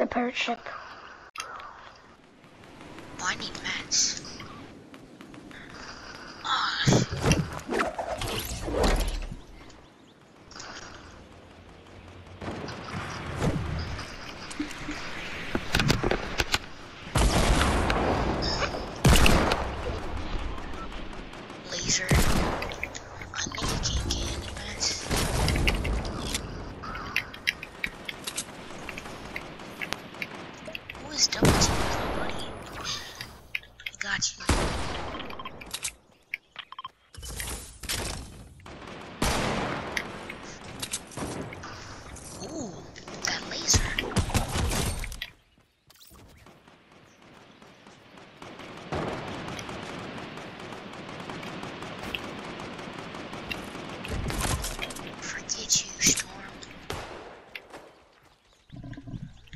the pirate ship. I need mats. Laser. Is double teaming my buddy? I got you.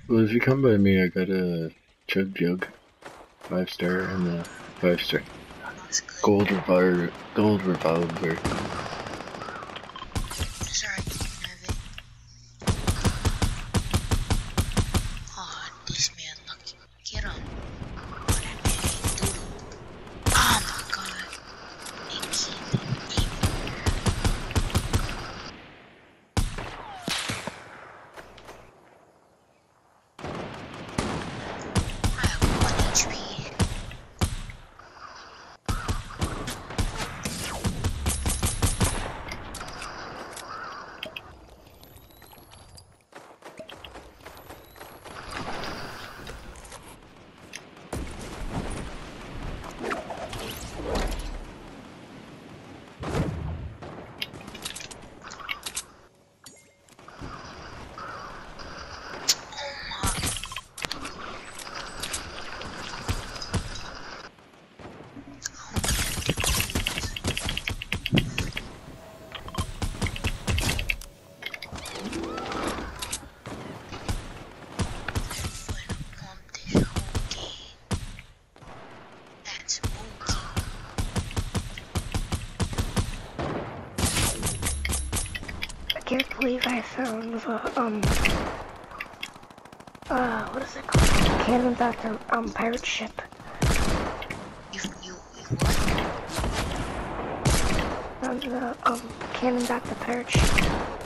Well, if you come by me, I got a chug jug, five star, and a five star gold revolver. Gold revolver. Can't believe I found the, um, uh, what is it called? Cannon Doctor, um, pirate ship. You, you, you what? Found the, um, Cannon Doctor pirate ship.